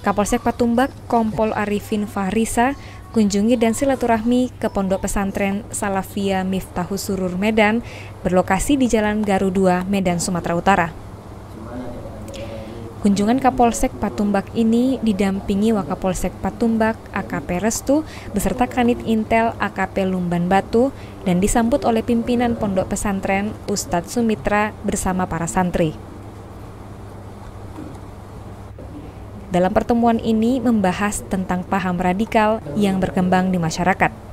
Kapolsek Patumbak Kompol Arifin Fahrisa kunjungi dan silaturahmi ke Pondok Pesantren Salafia Miftahus Surur Medan berlokasi di Jalan Garu 2, Medan, Sumatera Utara. Kunjungan Kapolsek Patumbak ini didampingi Wakapolsek Patumbak AKP Restu beserta Kanit Intel AKP Lumban Batu dan disambut oleh pimpinan Pondok Pesantren Ustadz Sumitra bersama para santri. Dalam pertemuan ini membahas tentang paham radikal yang berkembang di masyarakat.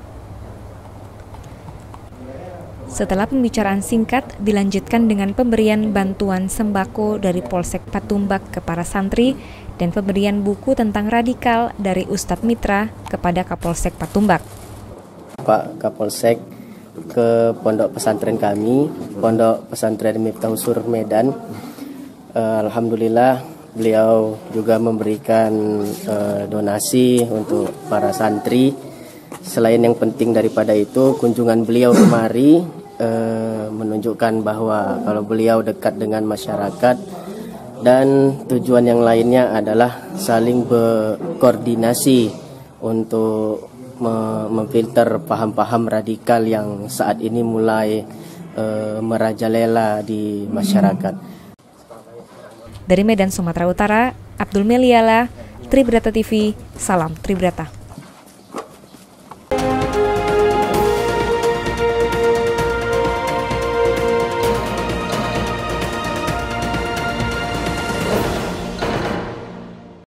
Setelah pembicaraan singkat, dilanjutkan dengan pemberian bantuan sembako dari Polsek Patumbak ke para santri dan pemberian buku tentang radikal dari Ustadz Mitra kepada Kapolsek Patumbak. Pak Kapolsek ke pondok pesantren kami, pondok pesantren Miftah Usur Medan. Uh, Alhamdulillah beliau juga memberikan uh, donasi untuk para santri. Selain yang penting daripada itu, kunjungan beliau kemari eh, menunjukkan bahwa kalau beliau dekat dengan masyarakat dan tujuan yang lainnya adalah saling berkoordinasi untuk memfilter paham-paham radikal yang saat ini mulai uh, merajalela di masyarakat. Dari Medan, Sumatera Utara, Abdul Meliala, Tribrata TV, salam Tribrata.